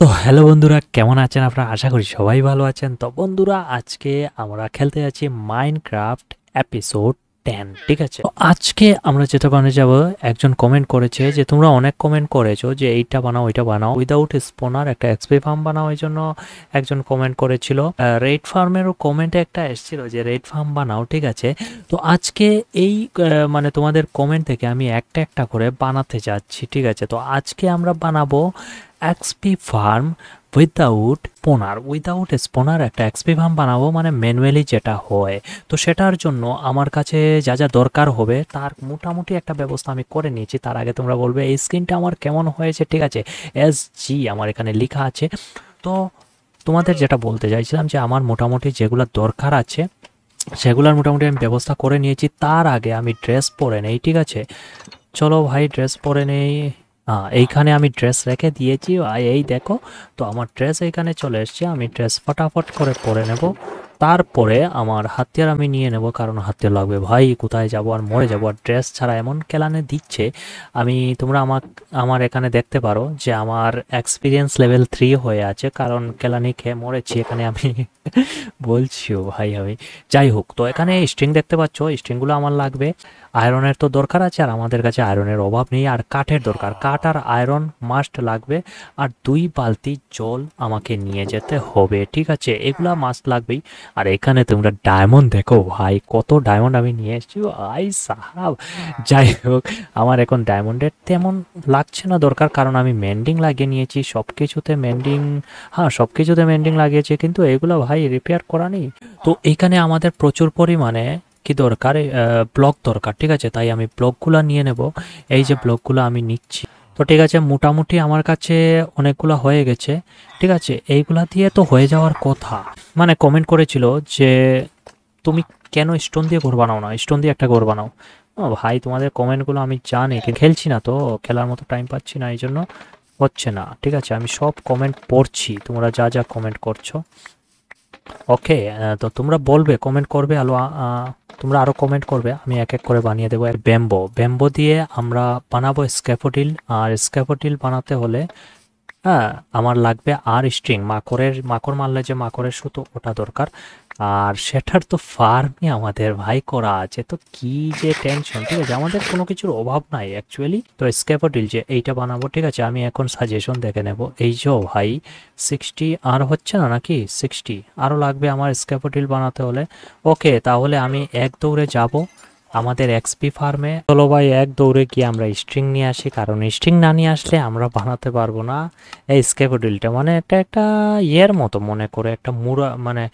তো হ্যালো বন্ধুরা, কেমন আছেন আপনারা? আশা করি সবাই ভালো আছেন। তো বন্ধুরা, আজকে আমরা খেলতে যাচ্ছি মাইনক্রাফট এপিসোড টেন ঠিক আছে? আজকে আমরা যেটা বানিয়ে যাব, একজন কমেন্ট করেছে যে, তোমরা অনেক কমেন্ট করেছ যে, এইটা বানাও, ওইটা বানাও। উইদাউট স্পোনার একটা এক্সপি ফার্ম বানাও। এই জন্য একজন কমেন্ট করেছিল। রেড ফার্মেরও কমেন্টে একটা এসেছিল যে রেড ফার্ম বানাও, ঠিক আছে? তো আজকে এই মানে তোমাদের কমেন্ট থেকে আমি একটা একটা করে বানাতে যাচ্ছি, ঠিক আছে? তো আজকে আমরা বানাবো XP farm without spawner without spawner একটা এক্সপি ফার্ম বানাবো মানে ম্যানুয়ালি যেটা হয়। তো সেটার জন্য আমার কাছে যা যা দরকার হবে, তার মোটামুটি একটা ব্যবস্থা আমি করে নিয়েছি। তার আগে তোমরা বলবে, এই স্ক্রিনটা আমার কেমন হয়েছে? ঠিক আছে এস জি আমার এখানে লেখা আছে। তো তোমাদের যেটা বলতে চাইছিলাম যে আমার মোটামুটি যেগুলো দরকার আছে, সেগুলোর মোটামুটি আমি ব্যবস্থা করে নিয়েছি। তার আগে আমি ড্রেস পরে নেই, ঠিক আছে? চলো ভাই ড্রেস পরে নেই। এইখানে আমি ড্রেস রেখে দিয়েছি। এই দেখো, তো আমার ড্রেস এখানে চলে এসছে, আমি ড্রেস ফটাফট করে পরে নেব। তারপরে আমার হাতিয়ার আমি নিয়ে নেব, কারণ হাতিয়ার লাগবে। ভাই, কোথায় যাব আর মরে যাব? আর ড্রেস ছাড়া এমন কেলানে দিচ্ছে। আমি, তোমরা আমার আমার এখানে দেখতে পারো যে আমার এক্সপিরিয়েন্স লেভেল থ্রি হয়ে আছে, কারণ কেলানি খেয়ে মরেছি, এখানে আমি বলছিও ভাই, আমি। যাই হোক, তো এখানে স্ট্রিং দেখতে পাচ্ছ স্ট্রিংগুলো আমার লাগবে। আয়রনের তো দরকার আছে, আর আমাদের কাছে আয়রনের অভাব নেই, আর কাঠের দরকার। কাঠ আর আয়রন মাস্ট লাগবে, আর দুই বালতি জল আমাকে নিয়ে যেতে হবে, ঠিক আছে? এগুলা মাস্ট লাগবেই। আর এখানে তোমরা ডায়মন্ড দেখো ভাই কত ডায়মন্ড আমি নিয়ে এসেছি আই সাহাব। যাই হোক আমার এখন ডায়মন্ডের তেমন লাগছে না দরকার কারণ আমি মেন্ডিং লাগিয়ে নিয়েছি সব কিছুতে মেন্ডিং হ্যাঁ সব কিছুতে মেন্ডিং লাগিয়েছি কিন্তু এগুলো ভাই রিপেয়ার করা নেই। তো এখানে আমাদের প্রচুর পরিমাণে কি দরকার? ব্লক দরকার ঠিক আছে? তাই আমি ব্লকগুলো নিয়ে নেব। এই যে ব্লকগুলো আমি নিচ্ছি। তো ঠিক আছে মোটামুটি আমার কাছে অনেকগুলো হয়ে গেছে ঠিক আছে? এইগুলা দিয়ে তো হয়ে যাওয়ার কথা। মানে কমেন্ট করেছিল যে, তুমি কেন স্টোন দিয়ে ঘর বানাও না? স্টোন দিয়ে একটা ঘর বানাও। ভাই, তোমাদের কমেন্টগুলো আমি জানি খেলছি না তো, খেলার মতো টাইম পাচ্ছি না এই জন্য হচ্ছে না। ঠিক আছে, আমি সব কমেন্ট পড়ছি, তোমরা যা যা কমেন্ট করছ। ওকে তো তোমরা বলবে কমেন্ট করবে, আলো তোমরা আরও কমেন্ট করবে, আমি এক এক করে বানিয়ে দেবো ব্যাম্বো। ব্যাম্বো দিয়ে আমরা বানাবো স্ক্যাফোডিল আর স্ক্যাফোডিল বানাতে হলে হ্যাঁ আমার লাগবে আর স্ট্রিং মাকড়ের, মাকড় মারলে যে মাকড়ের সুতো, ওটা দরকার। আর সেটার তো ফার্মই আমাদের ভাই করা আছে। তো কি যে টেনশন ঠিক আছে? আমাদের কোনো কিছুর অভাব নাই অ্যাকচুয়ালি তো স্ক্যাপোডিল যে এইটা বানাবো, ঠিক আছে? আমি এখন সাজেশন দেখে নেব। এই যে ভাই সিক্সটি আর হচ্ছে না নাকি? সিক্সটি আরও লাগবে আমার স্ক্যাপোডিল বানাতে হলে। ওকে তাহলে আমি এক দৌড়ে যাব। আমাদের এক্সপি ফার্মে। চলো এক দৌড়ে গিয়ে আমরা স্ট্রিং নিয়ে আসি, কারণ স্ট্রিং না নিয়ে আসলে আমরা বানাতে পারব না। এই স্ক্যাপোডিলটা মানে এটা একটা ইয়ের মতো মনে করে, একটা মুড়া মানে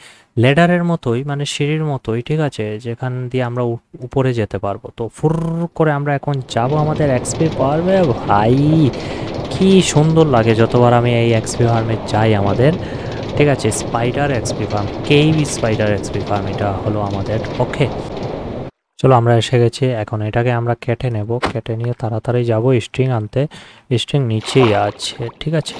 লেডারের মতোই মানে সিঁড়ির মতোই, ঠিক আছে? যেখান দিয়ে আমরা উপরে যেতে পারব। তো ফুর করে আমরা এখন যাব আমাদের এক্সপি ফার্মে। ভাই, কি সুন্দর লাগে যতবার আমি এই এক্সপি ফার্মে যাই আমাদের। ঠিক আছে স্পাইডার এক্সপি ফার্ম কেইবি স্পাইডার এক্সপি ফার্ম, এটা হলো আমাদের ওকে চলো আমরা এসে গেছি। এখন এটাকে আমরা কেটে নেব। কেটে নিয়ে তাড়াতাড়ি যাব স্ট্রিং আনতে। স্ট্রিং নিচেই আছে, ঠিক আছে?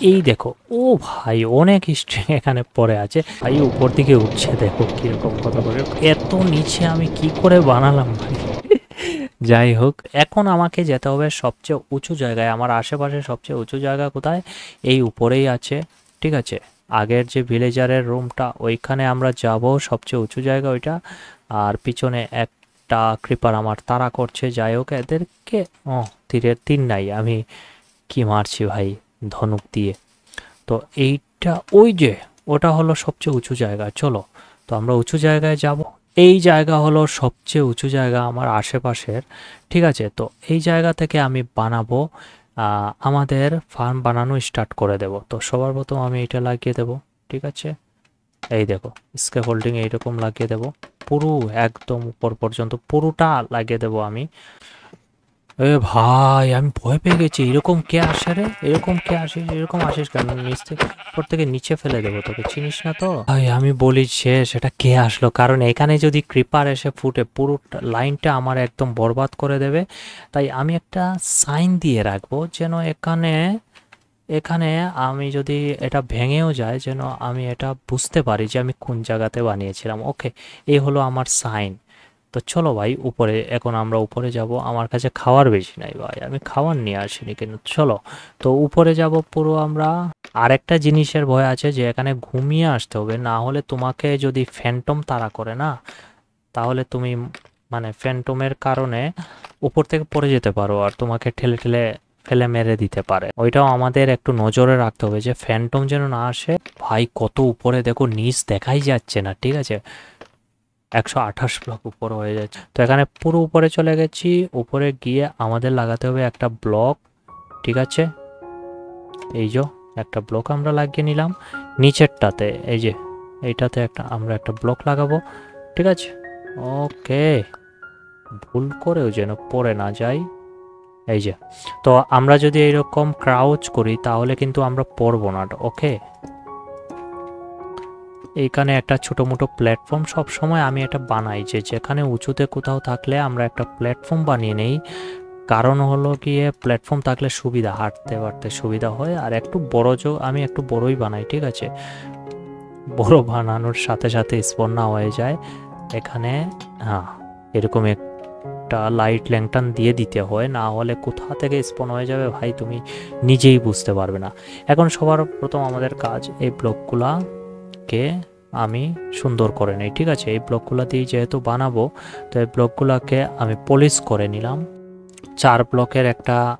এই দেখো, ও ভাই, অনেক স্ট্রিং এখানে পড়ে আছে। ভাই, উপর দিকে উঠছে, দেখো কীরকম কথা বলে। এত নিচে আমি কি করে বানালাম ভাই? যাই হোক, এখন আমাকে যেতে হবে সবচেয়ে উঁচু জায়গায়। আমার আশেপাশে সবচেয়ে উঁচু জায়গা কোথায়? এই উপরেই আছে, ঠিক আছে? আগের যে ভিলেজারের রুমটা ওইখানে আমরা যাব, সবচেয়ে উঁচু জায়গা ওইটা, আর পিছনে একটা ক্রিপার আমার তাড়া করছে। যাই হোক, এদেরকে, ও, তীরের তীর নাই, আমি কি মারছি ভাই, ধনুক দিয়ে। তো এইটা, ওই যে, ওটা হলো সবচেয়ে উঁচু জায়গা, চলো। তো আমরা উঁচু জায়গায় যাব। এই জায়গা হলো সবচেয়ে উঁচু জায়গা আমার আশেপাশের, ঠিক আছে? তো এই জায়গা থেকে আমি বানাবো আমাদের ফার্ম বানানো স্টার্ট করে দেব। তো সবার প্রথম আমি এটা লাগিয়ে দেব, ঠিক আছে? এই দেখো স্কেপ হোল্ডিং এইরকম লাগিয়ে দেব। পুরো একদম উপর পর্যন্ত পুরোটা লাগিয়ে দেব আমি। এ ভাই, আমি ভয় পেয়ে গেছি। এরকম কে আসে রে? এরকম কে আসিস? এরকম আসিস কেন? নিচ থেকে, উপর থেকে নিচে ফেলে দেবো তোকে। চিনিস না তো? ভাই, আমি বলি সে সেটা কে আসলো? কারণ এখানে যদি ক্রিপার এসে ফুটে পুরো লাইনটা আমার একদম বরবাদ করে দেবে। তাই আমি একটা সাইন দিয়ে রাখব যেন এখানে এখানে আমি যদি এটা ভেঙেও যায়, যেন আমি এটা বুঝতে পারি যে আমি কোন জায়গাতে বানিয়েছিলাম। ওকে এই হলো আমার সাইন তো চলো ভাই, উপরে, এখন আমরা উপরে যাব। আমার কাছে খাওয়ার বেশি নাই ভাই, আমি খাওয়ার নিয়ে আসিনি কিন্তু চলো। তো উপরে যাব পুরো আমরা। আরেকটা জিনিসের ভয় আছে যে এখানে ঘুমিয়ে আসতে হবে, না হলে তোমাকে যদি ফ্যান্টম তাড়া করে না, তাহলে তুমি মানে ফ্যান্টমের কারণে উপর থেকে পড়ে যেতে পারো আর তোমাকে ঠেলে ঠেলে ফেলে মেরে দিতে পারে। ওইটাও আমাদের একটু নজরে রাখতে হবে যে ফ্যান্টম যেন না আসে। ভাই, কত উপরে দেখো, নিচ দেখাই যাচ্ছে না, ঠিক আছে? একশো আঠাশ ব্লক উপর হয়ে যাচ্ছে। তো এখানে পুরো উপরে চলে গেছি। উপরে গিয়ে আমাদের লাগাতে হবে একটা ব্লক ঠিক আছে? এই যে একটা ব্লক আমরা লাগিয়ে নিলাম। নিচেরটাতে, এই যে এইটাতে একটা, আমরা একটা ব্লক লাগাবো, ঠিক আছে? ওকে ভুল করেও যেন পড়ে না যাই। এই যে, তো আমরা যদি এইরকম ক্রাউচ করি তাহলে কিন্তু আমরা পড়ব না ওকে এইখানে একটা ছোটো মোটো প্ল্যাটফর্ম সব সময় আমি এটা বানাই যে যেখানে উঁচুতে কোথাও থাকলে আমরা একটা প্ল্যাটফর্ম বানিয়ে নেই। কারণ হলো গিয়ে প্ল্যাটফর্ম থাকলে সুবিধা, হাঁটতে পারতে সুবিধা হয় আর একটু বড় যো আমি একটু বড়ই বানাই, ঠিক আছে? বড় বানানোর সাথে সাথে স্পন না হয়ে যায়। এখানে হ্যাঁ এরকম একটা লাইট ল্যাংটান দিয়ে দিতে হয়, না হলে কোথা থেকে স্পন হয়ে যাবে ভাই তুমি নিজেই বুঝতে পারবে না। এখন সবার প্রথম আমাদের কাজ এই ব্লকগুলাকে আমি সুন্দর করে নিই, ঠিক আছে? এই ব্লকগুলো দিয়ে যেহেতু বানাবো, তো এই ব্লকগুলোকে আমি পলিশ করে নিলাম। চার ব্লকের একটা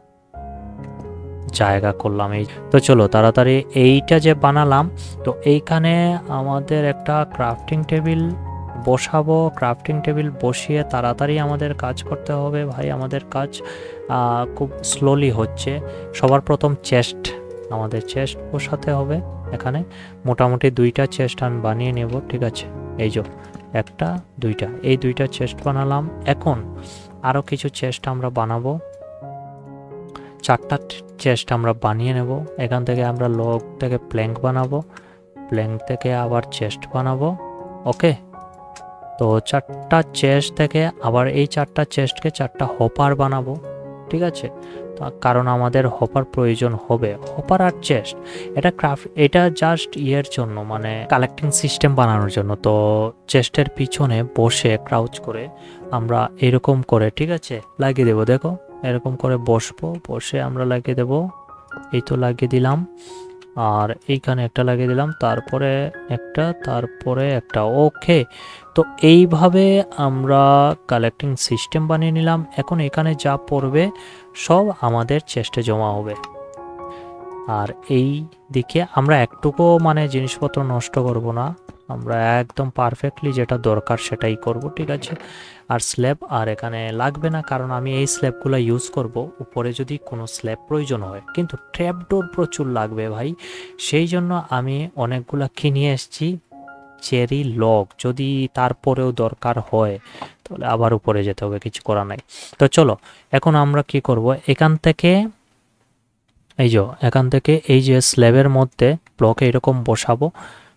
জায়গা করলাম এই। তো চলো, তাড়াতাড়ি এইটা যে বানালাম, তো এইখানে আমাদের একটা ক্রাফটিং টেবিল বসাবো। ক্রাফটিং টেবিল বসিয়ে তাড়াতাড়ি আমাদের কাজ করতে হবে ভাই। আমাদের কাজ খুব স্লোলি হচ্ছে। সবার প্রথম চেস্ট আমাদের চেস্ট বসাতে হবে। এখানে মোটামুটি দুইটা চেস্ট আমি বানিয়ে নেব, ঠিক আছে? এই যে, একটা, দুইটা। এই দুইটা চেস্ট বানালাম। এখন আরও কিছু চেস্ট আমরা বানাবো। চারটা চেস্ট আমরা বানিয়ে নেব। এখান থেকে আমরা লগ থেকে প্ল্যাঙ্ক বানাবো। প্ল্যাঙ্ক থেকে আবার চেস্ট বানাবো। ওকে? তো চারটা চেস্ট থেকে আবার এই চারটা চেস্টকে চারটা হপার বানাবো। ঠিক আছে? কারণ আমাদের হপার প্রয়োজন হবে। হপার আর চেস্ট, এটা ক্রাফট এটা জাস্ট ইয়ের জন্য মানে কালেক্টিং সিস্টেম বানানোর জন্য। তো চেস্টের পিছনে বসে ক্রাউচ করে আমরা এরকম করে, ঠিক আছে? লাগিয়ে দেবো, দেখো? এরকম করে বসবো, বসে আমরা লাগিয়ে দেবো। এই তো লাগিয়ে দিলাম। আর এইখানে একটা লাগিয়ে দিলাম, তারপরে একটা তারপরে একটা, ওকে। তো এইভাবে আমরা কালেক্টিং সিস্টেম বানিয়ে নিলাম। এখন এখানে যা পড়বে, সব আমাদের চেষ্টা জমা হবে। আর এই দিকে আমরা একটুকু মানে জিনিসপত্র নষ্ট করব না। আমরা একদম পারফেক্টলি যেটা দরকার সেটাই করব, ঠিক আছে? আর স্ল্যাব আর এখানে লাগবে না, কারণ আমি এই স্ল্যাবগুলো ইউজ করব। উপরে যদি কোনো স্ল্যাব প্রয়োজন হয়, কিন্তু ট্র্যাপডোর প্রচুর লাগবে ভাই। সেই জন্য আমি অনেকগুলো কিনে এসেছি চেরি লক যদি তারপরেও দরকার হয়, তাহলে আবার উপরে যেতে হবে, কিছু করা নাই। তো চলো, এখন আমরা কি করব? এখান থেকে এই যে এখান থেকে এই যে স্ল্যাবের মধ্যে ব্লকে এরকম বসাবো,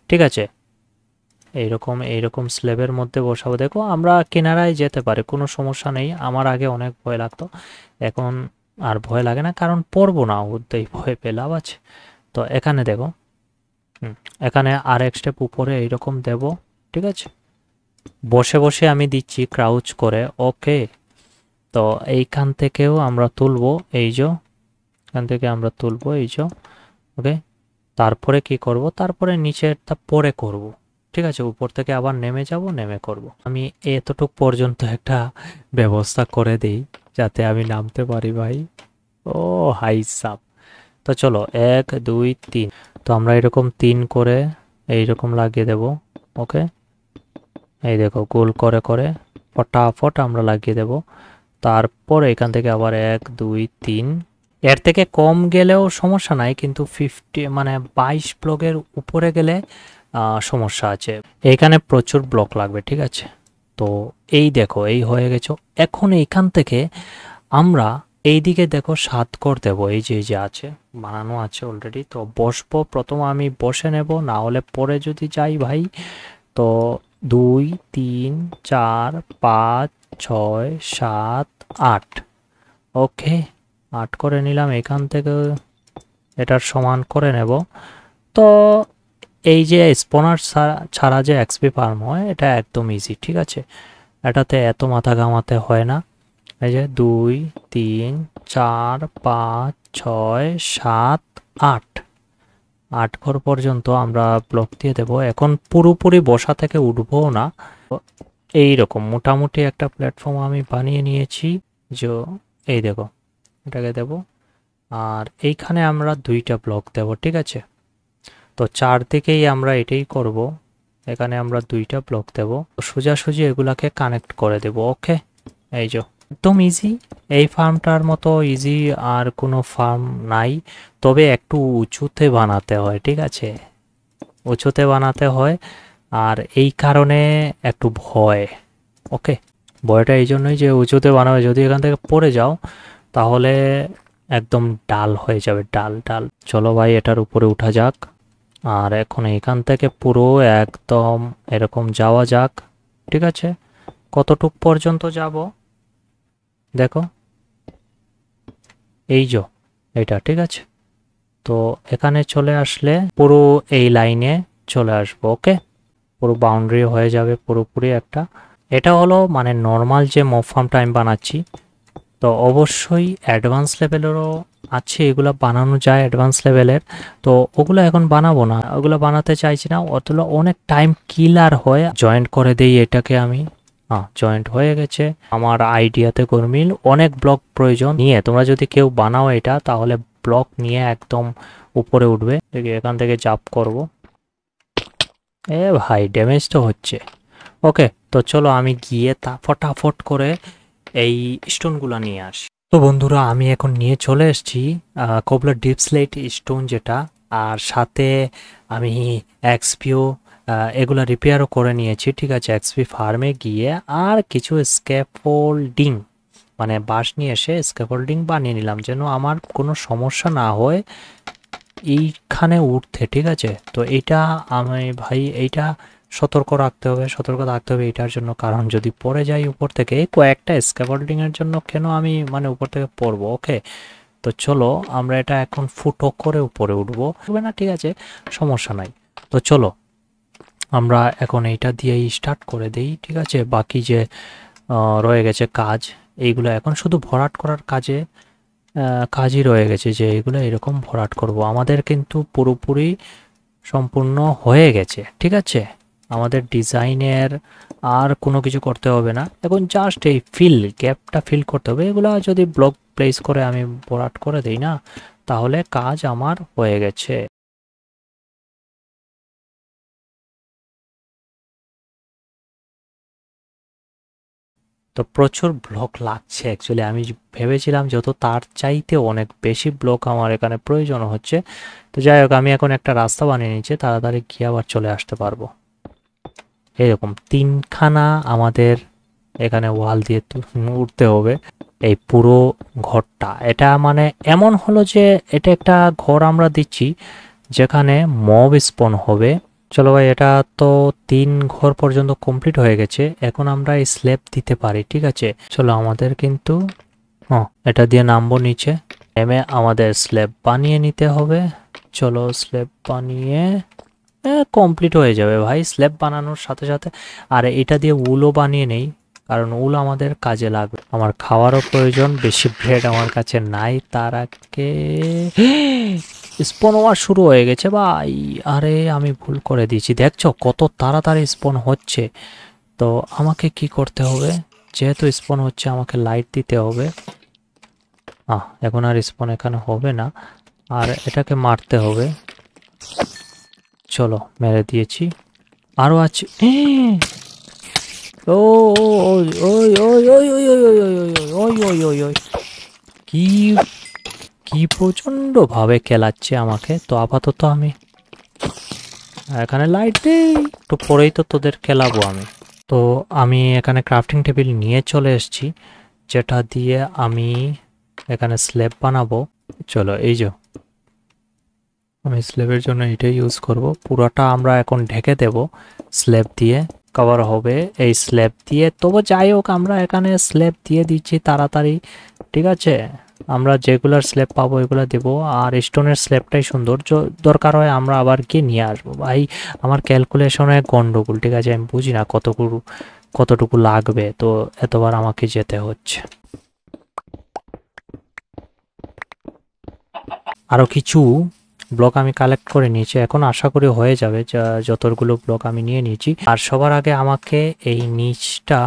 ঠিক আছে? এইরকম এইরকম স্ল্যাবের মধ্যে বসাবো। দেখো, আমরা কেনারায় যেতে পারি, কোনো সমস্যা নেই। আমার আগে অনেক ভয় লাগতো। এখন আর ভয় লাগে না, কারণ পড়ব না ওতেই ভয় পেলাম, আছে। তো এখানে দেখো এখানে আর এক স্টেপ উপরে এইরকম দেব, ঠিক আছে? বসে বসে আমি দিচ্ছি ক্রাউচ করে ওকে তো এইখান থেকেও আমরা তুলবো এই যে এখান থেকে আমরা তুলবো, এই যে ওকে তারপরে কি করব? তারপরে নিচেরটা পরে করব, ঠিক আছে? উপর থেকে আবার নেমে যাব, নেমে করব। আমি এতটুক পর্যন্ত একটা ব্যবস্থা করে দিই, যাতে আমি নামতে পারি ভাই। ও, হাই সাপ তো চলো, এক, দুই, তিন। তো আমরা এরকম তিন করে এইরকম লাগিয়ে দেব ওকে এই দেখো, গোল করে করে ফটাফট আমরা লাগিয়ে দেব। তারপর এখান থেকে আবার এক, দুই, তিন এর থেকে কম গেলেও সমস্যা নাই, কিন্তু ফিফটি মানে বাইশ ব্লকের উপরে গেলে সমস্যা আছে। এখানে প্রচুর ব্লক লাগবে, ঠিক আছে? তো এই দেখো, এই হয়ে গেছো। এখন এইখান থেকে আমরা এই দিকে দেখো সাত কর দেব, এই যে যে আছে, বানানো আছে অলরেডি তো বসবো, প্রথম আমি বসে নেব, না হলে পরে যদি যাই ভাই, তো দুই, তিন, চার, পাঁচ, ছয়, সাত, আট, ওকে? আট করে নিলাম, এখান থেকে এটার সমান করে নেব। তো এই যে স্পনার ছাড়া যে এক্সপি ফার্ম হয়, এটা একদম ইজি ঠিক আছে? এটাতে এত মাথা ঘামাতে হয় না। এই যে দুই, তিন, চার, পাঁচ, ছয়, সাত, আট। আট ঘর পর্যন্ত আমরা ব্লক দিয়ে দেব। এখন পুরোপুরি বসা থেকে উঠবো না। এই রকম মোটামুটি একটা প্ল্যাটফর্ম আমি বানিয়ে নিয়েছি। যে, এই দেখো। এটাকে দেব। আর এইখানে আমরা দুইটা ব্লক দেব, ঠিক আছে? তো চারদিকেই আমরা এটাই করব। এখানে আমরা দুইটা ব্লক দেব। সোজাসুজি এগুলাকে কানেক্ট করে দেব ওকে এই যে, একদম ইজি এই ফার্মটার মতো ইজি আর কোনো ফার্ম নাই। তবে একটু উঁচুতে বানাতে হয়, ঠিক আছে? উঁচুতে বানাতে হয়। আর এই কারণে একটু ভয় ওকে ভয়টা এই জন্যই যে উঁচুতে বানাবে। যদি এখান থেকে পড়ে যাও তাহলে একদম ডাল হয়ে যাবে, ডাল ডাল। চলো ভাই, এটার উপরে উঠা যাক। আর এখন এখান থেকে পুরো একদম এরকম যাওয়া যাক, ঠিক আছে? কতটুক পর্যন্ত যাব? দেখো। এই যো, এটা, ঠিক আছে? তো এখানে চলে আসলে পুরো এই লাইনে চলে আসব, ওকে? পুরো বাউন্ডারি হয়ে যাবে পুরোপুরি একটা। এটা হলো মানে নর্মাল যে মব ফার্মটা আমি বানাচ্ছি তো অবশ্যই অ্যাডভান্স লেভেলেরও আছে, এগুলো বানানো যায় অ্যাডভান্স লেভেলের তো ওগুলো এখন বানাবো না, ওগুলো বানাতে চাইছি না ওগুলো অনেক টাইম কিলার হয়ে জয়েন্ট করে দেই এটাকে আমি। হ্যাঁ জয়েন্ট হয়ে গেছে। আমার আইডিয়াতে কর্মীল, অনেক ব্লক প্রয়োজন নিয়ে। তোমরা যদি কেউ বানাও এটা, তাহলে ব্লক নিয়ে একদম উপরে উঠবে। দেখি এখান থেকে জাপ করব। এ ভাই ড্যামেজ তো হচ্ছে। ওকে তো চলো আমি গিয়ে তা ফটাফট করে এই স্টোনগুলো নিয়ে আসি। তো বন্ধুরা, আমি এখন নিয়ে চলে এসেছি কবলার ডিপ স্লেট স্টোন যেটা, আর সাথে আমি এক্সপিও এগুলো রিপেয়ারও করে নিয়েছি, ঠিক আছে, এক্সপি ফার্মে গিয়ে, আর কিছু স্ক্যাফোল্ডিং মানে বাঁশ নিয়ে এসে স্ক্যাফোল্ডিং বানিয়ে নিলাম, যেন আমার কোনো সমস্যা না হয় এইখানে উঠতে, ঠিক আছে? তো এইটা আমি ভাই, এইটা সতর্ক রাখতে হবে, সতর্ক রাখতে হবে এটার জন্য। কারণ যদি পড়ে যাই উপর থেকে, কয়েকটা স্ক্যাফোল্ডিং এর জন্য কেন আমি মানে উপর থেকে পড়ব? ওকে তো চলো, আমরা এটা এখন ফুটো করে উপরে উঠবো। না, ঠিক আছে? সমস্যা নাই। তো চলো, আমরা এখন এইটা দিয়েই স্টার্ট করে দেই, ঠিক আছে? বাকি যে রয়ে গেছে কাজ, এইগুলো এখন শুধু ভরাট করার কাজে কাজই রয়ে গেছে যে এইগুলো এরকম ভরাট করব। আমাদের কিন্তু পুরোপুরি সম্পূর্ণ হয়ে গেছে, ঠিক আছে? আমাদের ডিজাইনের আর কোনো কিছু করতে হবে না। এখন জাস্ট এই ফিল গ্যাপটা ফিল করতে হবে। এগুলো যদি ব্লক প্লেস করে আমি ভরাট করে দিই না, তাহলে কাজ আমার হয়ে গেছে। তো প্রচুর ব্লক লাগছে অ্যাকচুয়ালি আমি ভেবেছিলাম যত তার চাইতে অনেক বেশি ব্লক আমার এখানে প্রয়োজন হচ্ছে। তো যাই হোক, আমি এখন একটা রাস্তা বানিয়ে নিচ্ছি। তাড়াতাড়ি গিয়ে আবার চলে আসতে পারব। এরকম তিনখানা আমাদের এখানে ওয়াল দিয়ে উঠতে হবে। এই পুরো ঘরটা। এটা মানে এমন হলো যে এটা একটা ঘর আমরা দিচ্ছি, যেখানে মব স্পন হবে। চলো ভাই, এটা তো তিন ঘর পর্যন্ত কমপ্লিট হয়ে গেছে। এখন আমরা এই স্ল্যাব দিতে পারি, ঠিক আছে? চলো, আমাদের কিন্তু এটা দিয়ে নামবো নিচে। নেমে আমাদের স্ল্যাব বানিয়ে নিতে হবে। চলো, স্ল্যাব বানিয়ে কমপ্লিট হয়ে যাবে ভাই। স্ল্যাব বানানোর সাথে সাথে। আর এটা দিয়ে উলও বানিয়ে নেই, কারণ উল আমাদের কাজে লাগবে। আমার খাওয়ারও প্রয়োজন, বেশি ব্রেড আমার কাছে নাই, তার আগে স্পন হওয়া শুরু হয়ে গেছে ভাই। আরে, আমি ভুল করে দিয়েছি। দেখছ কত তাড়াতাড়ি স্পন হচ্ছে। তো আমাকে কি করতে হবে? যেহেতু স্পন হচ্ছে, আমাকে লাইট দিতে হবে। আহ, এখন আর স্পন এখানে হবে না। আর এটাকে মারতে হবে। চলো মেরে দিয়েছি আরও আছে কি কি প্রচণ্ডভাবে খেলাচ্ছে আমাকে তো আপাতত আমি এখানে লাইট একটু পরেই তো তোদের খেলাবো আমি তো আমি এখানে ক্রাফটিং টেবিল নিয়ে চলে এসেছি যেটা দিয়ে আমি এখানে স্ল্যাব বানাবো চলো এই যে আমি স্ল্যাবের জন্য এটাই ইউজ করব। পুরোটা আমরা এখন ঢেকে দেব। স্ল্যাব দিয়ে কভার হবে এই স্ল্যাব দিয়ে। তবু যাই হোক, আমরা এখানে স্ল্যাব দিয়ে দিচ্ছি তাড়াতাড়ি। ঠিক আছে? আমরা যেগুলার স্ল্যাব পাবো এগুলো দেবো। আর স্টোনের স্ল্যাবটাই সুন্দর। দরকার হয় আমরা আবার গিয়ে নিয়ে আসব। ভাই, আমার ক্যালকুলেশনে গন্ডগোল। ঠিক আছে, আমি বুঝি না কতগুলো কতটুকু লাগবে। তো এতবার আমাকে যেতে হচ্ছে। আরও কিছু? ব্লক আমি কালেক্ট করে নিয়েছি। এখন আশা করি হয়ে যাবে যতগুলো ব্লক আমি নিয়ে নিয়েছি। আর সবার আগে আমাকে এই নিচটা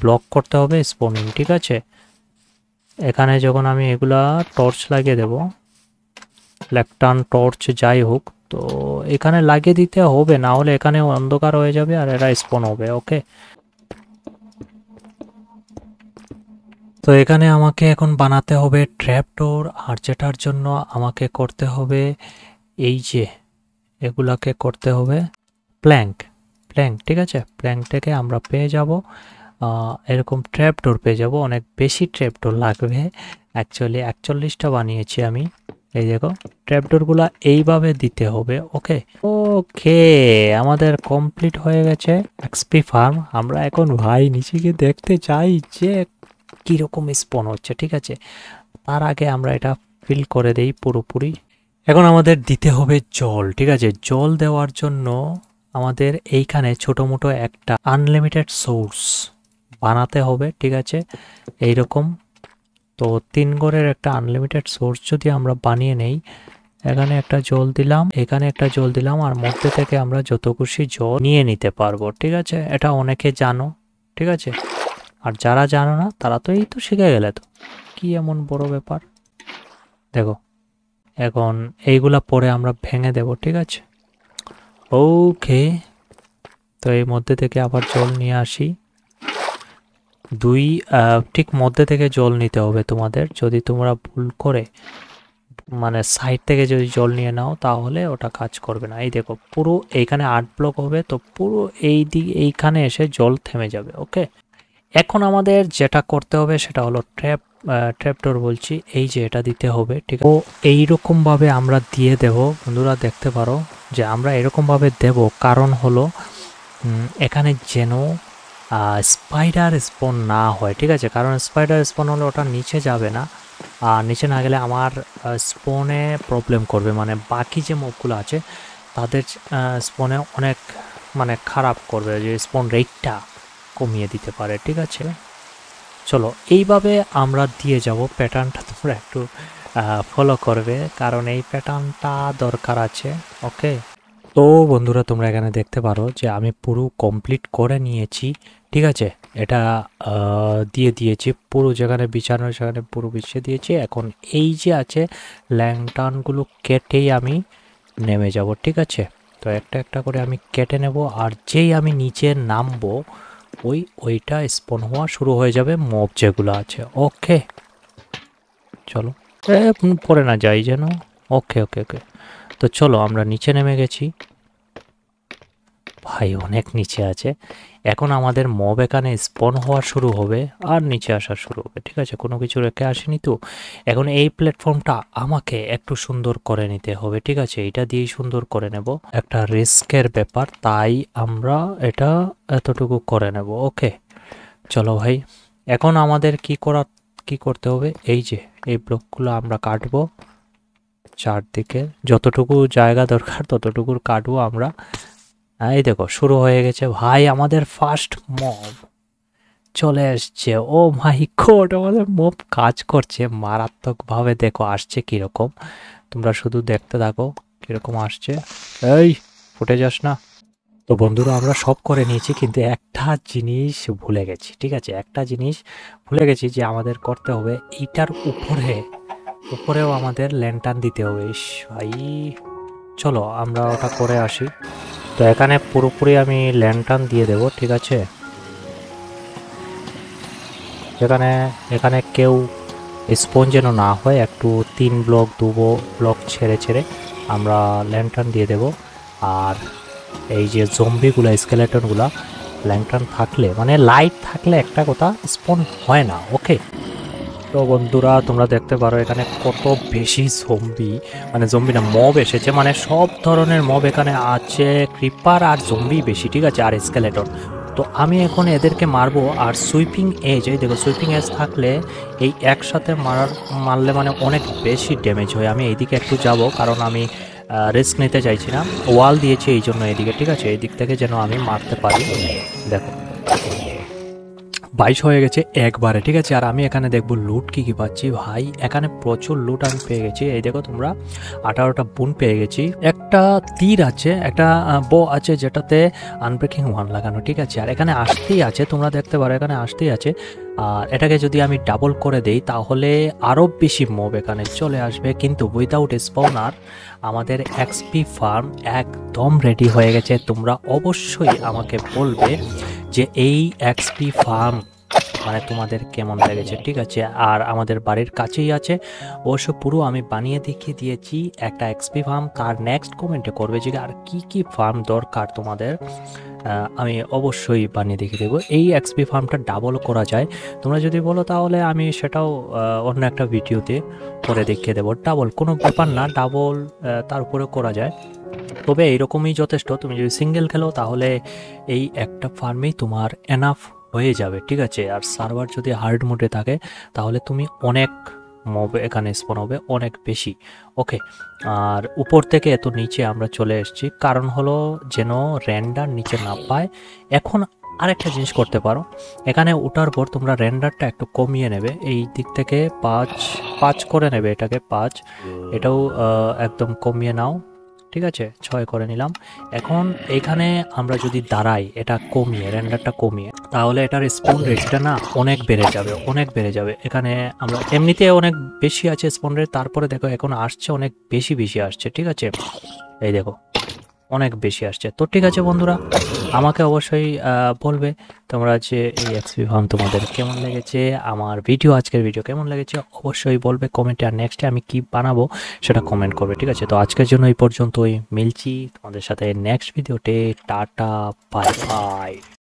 ব্লক করতে হবে স্পনিং ঠিক আছে? এখানে যখন আমি এগুলা টর্চ লাগিয়ে দেব ল্যাকটান টর্চ যাই হোক, তো এখানে লাগিয়ে দিতে হবে, না হলে এখানে অন্ধকার হয়ে যাবে আর এরা স্পন হবে ওকে তো এখানে আমাকে এখন বানাতে হবে ট্র্যাপ ডোর আর যেটার জন্য আমাকে করতে হবে এই যে, এগুলাকে করতে হবে প্ল্যাঙ্ক প্ল্যাঙ্ক, ঠিক আছে? প্ল্যাঙ্কটাকে আমরা পেয়ে যাব এরকম ট্র্যাপ ডোর পেয়ে যাব, অনেক বেশি ট্র্যাপ ডোর লাগবে। অ্যাকচুয়ালি একচল্লিশটা বানিয়েছি আমি। এই দেখো ট্র্যাপ ডোরগুলো এইভাবে দিতে হবে, ওকে? ওকে, আমাদের কমপ্লিট হয়ে গেছে। এক্সপি ফার্ম, আমরা এখন ভাই নিচে গিয়ে দেখতে চাই যে কীরকম স্পন হচ্ছে, ঠিক আছে? তার আগে আমরা এটা ফিল করে দেই পুরোপুরি। এখন আমাদের দিতে হবে জল, ঠিক আছে? জল দেওয়ার জন্য আমাদের এইখানে ছোটো মোটো একটা আনলিমিটেড সোর্স বানাতে হবে, ঠিক আছে? এই রকম তো তিন গড়ের একটা আনলিমিটেড সোর্স যদি আমরা বানিয়ে নেই, এখানে একটা জল দিলাম, এখানে একটা জল দিলাম, আর মধ্যে থেকে আমরা যত খুশি জল নিয়ে নিতে পারব, ঠিক আছে? এটা অনেকে জানো, ঠিক আছে? আর যারা জানো না, তারা তো এই তো শিখে গেলে তো। কি এমন বড় ব্যাপার? দেখো, এখন এইগুলা পরে আমরা ভেঙে দেব, ঠিক আছে? ওকে, তো এই মধ্যে থেকে আবার জল নিয়ে আসি। দুই ঠিক মধ্যে থেকে জল নিতে হবে তোমাদের। যদি তোমরা ভুল করে মানে সাইড থেকে যদি জল নিয়ে নাও, তাহলে ওটা কাজ করবে না। এই দেখো, পুরো এইখানে আট ব্লক হবে, তো পুরো এই দিক এইখানে এসে জল থেমে যাবে ওকে এখন আমাদের যেটা করতে হবে সেটা হলো ট্র্যাপ ট্র্যাপডোর বলছি, এই যে এটা দিতে হবে, ঠিক আছে? ও এইরকমভাবে আমরা দিয়ে দেব, বন্ধুরা দেখতে পারো যে আমরা এরকমভাবে দেব, কারণ হলো এখানে যেন স্পাইডার স্পন না হয়, ঠিক আছে? কারণ স্পাইডার স্পন হলে ওটা নিচে যাবে না, আর নিচে না গেলে আমার স্পনে প্রবলেম করবে মানে বাকি যে মুখগুলো আছে, তাদের স্পনে অনেক মানে খারাপ করবে, যে স্পন রেটটা কমিয়ে দিতে পারে, ঠিক আছে? চলো, এইভাবে আমরা দিয়ে যাব প্যাটার্নটা তোমরা একটু ফলো করবে, কারণ এই প্যাটার্নটা দরকার আছে ওকে তো বন্ধুরা, তোমরা এখানে দেখতে পারো যে আমি পুরো কমপ্লিট করে নিয়েছি, ঠিক আছে? এটা দিয়ে দিয়েছি, পুরো যেখানে বিছানো, সেখানে পুরো বিছিয়ে দিয়েছি। এখন এই যে আছে ল্যাংটানগুলো কেটেই আমি নেমে যাব, ঠিক আছে? তো একটা একটা করে আমি কেটে নেব, আর যেই আমি নিচে নামবো ওই, ওইটা স্পন হওয়া শুরু হয়ে যাবে মব যেগুলো আছে। ওকে চলো। পরে না যাই যেন। ওকে ওকে ওকে তো চলো, আমরা নিচে নেমে গেছি। ভাই, অনেক নিচে আছে। এখন আমাদের মব এখানে স্পন হওয়া শুরু হবে আর নিচে আসা শুরু হবে, ঠিক আছে? কোনো কিছু রেখে আসেনি তো? এখন এই প্ল্যাটফর্মটা আমাকে একটু সুন্দর করে নিতে হবে, ঠিক আছে? এটা দিয়েই সুন্দর করে নেব। একটা রিস্কের ব্যাপার, তাই আমরা এটা এতটুকু করে নেব, ওকে? চলো ভাই, এখন আমাদের কি করা, কি করতে হবে? এই যে, এই ব্লকগুলো আমরা কাটবো। চারদিকে যতটুকু জায়গা দরকার, ততটুকুর কাটবো আমরা। এই দেখো, শুরু হয়ে গেছে ভাই আমাদের ফার্স্ট মব চলে এসছে। ও মাই গড, আমাদের মব কাজ করছে। মারাত্মকভাবে দেখো, আসছে কীরকম। তোমরা শুধু দেখতে থাকো কীরকম আসছে। এই, ফুটে যাস না। তো বন্ধুরা, আমরা সব করে নিয়েছি, কিন্তু একটা জিনিস ভুলে গেছি, ঠিক আছে? একটা জিনিস ভুলে গেছি যে আমাদের করতে হবে, এইটার উপরে, উপরেও আমাদের ল্যান্টার্ন দিতে হবে। ভাই। চলো, আমরা ওটা করে আসি। তো এখানে পুরোপুরি আমি ল্যান্টার্ন দিয়ে দেব, ঠিক আছে? এখানে এখানে কেউ স্পোন যেন না হয়, একটু তিন ব্লক দু ব্লক ছেড়ে ছেড়ে আমরা ল্যান্টার্ন দিয়ে দেব। আর এই যে জম্বিগুলো স্কেলেটনগুলো ল্যান্টার্ন থাকলে মানে লাইট থাকলে একটা কথা স্পন হয় না ওকে তো বন্ধুরা, তোমরা দেখতে পারো এখানে কত বেশি জম্বি মানে জম্বি না মব এসেছে। মানে সব ধরনের মব এখানে আছে ক্রিপার আর জম্বি বেশি, ঠিক আছে? আর স্কেলেটন তো আমি এখন এদেরকে মারবো। আর সুইপিং এজ এই দেখো সুইপিং এজ থাকলে এই একসাথে মারার, মারলে মানে অনেক বেশি ড্যামেজ হয়। আমি এইদিকে একটু যাব, কারণ আমি রিস্ক নিতে চাইছি না। ওয়াল দিয়েছি এই জন্য এইদিকে ঠিক আছে? এই দিক থেকে যেন আমি মারতে পারি। দেখো। বাইশ হয়ে গেছে একবারে, ঠিক আছে? আর আমি এখানে দেখব লুট কি কি পাচ্ছি। ভাই, এখানে প্রচুর লুট আমি পেয়ে গেছি। এই দেখো তোমরা, আঠারোটা বোন পেয়ে গেছি। একটা তীর আছে, একটা বো আছে যেটাতে আনব্রেকিং ওয়ান লাগানো, ঠিক আছে? আর এখানে আসতেই আছে, তোমরা দেখতে পারো এখানে আসতেই আছে। আর এটাকে যদি আমি ডাবল করে দেই, তাহলে আরও বেশি মোব এখানে চলে আসবে। কিন্তু উইদাউট স্পনার আমাদের এক্সপি ফার্ম একদম রেডি হয়ে গেছে। তোমরা অবশ্যই আমাকে বলবে যে এই এক্সপি ফার্ম মানে তোমাদের কেমন লেগেছে, ঠিক আছে? আর আমাদের বাড়ির কাছেই আছে। অবশ্য পুরো আমি বানিয়ে দেখিয়ে দিয়েছি একটা এক্সপি ফার্ম। তার নেক্সট কমেন্টে করবে যে, আর কি কি ফার্ম দরকার তোমাদের? আমি অবশ্যই বানিয়ে দেখিয়ে দেবো। এই এক্সপি ফার্মটা ডাবল করা যায়। তোমরা যদি বলো তাহলে আমি সেটাও অন্য একটা ভিডিওতে করে দেখিয়ে দেবো। ডাবল কোনো ব্যাপার না ডাবল তার উপরে করা যায়। তবে এইরকমই যথেষ্ট। তুমি যদি সিঙ্গেল খেলো, তাহলে এই একটা ফার্মেই তোমার এনাফ হয়ে যাবে, ঠিক আছে? আর সার্ভার যদি হার্ড মোডে থাকে, তাহলে তুমি অনেক মব এখানে স্পন হবে, অনেক বেশি। ওকে আর উপর থেকে এত নিচে আমরা চলে এসেছি। কারণ হলো যেন র্যান্ডার নিচে না পায়। এখন আরেকটা জিনিস করতে পারো। এখানে ওঠার পর তোমরা র্যান্ডারটা একটু কমিয়ে নেবে। এই দিক থেকে পাঁচ পাঁচ করে নেবে এটাকে, পাঁচ। এটাও একদম কমিয়ে নাও। ঠিক আছে? ছয় করে নিলাম। এখন এখানে আমরা যদি দাঁড়াই, এটা কমিয়ে র্যান্ডারটা কমিয়ে, তাহলে এটার স্পন রেটটা না অনেক বেড়ে যাবে, অনেক বেড়ে যাবে। এখানে আমরা এমনিতে অনেক বেশি আছে স্পন রেট তারপরে দেখো এখন আসছে, অনেক বেশি বেশি আসছে, ঠিক আছে? এই দেখো, অনেক বেশি আসছে। তো ঠিক আছে বন্ধুরা আমাকে অবশ্যই বলবে তোমরা যে এই এক্সপি ফার্ম তোমাদের কেমন লেগেছে, আমার ভিডিও আজকের ভিডিও কেমন লেগেছে, অবশ্যই বলবে কমেন্টে আর নেক্সটে আমি কি বানাবো সেটা কমেন্ট করবে, ঠিক আছে? তো আজকের জন্য এই পর্যন্তই, মিলছি তোমাদের সাথে নেক্সট ভিডিওতে টাটা বাই বাই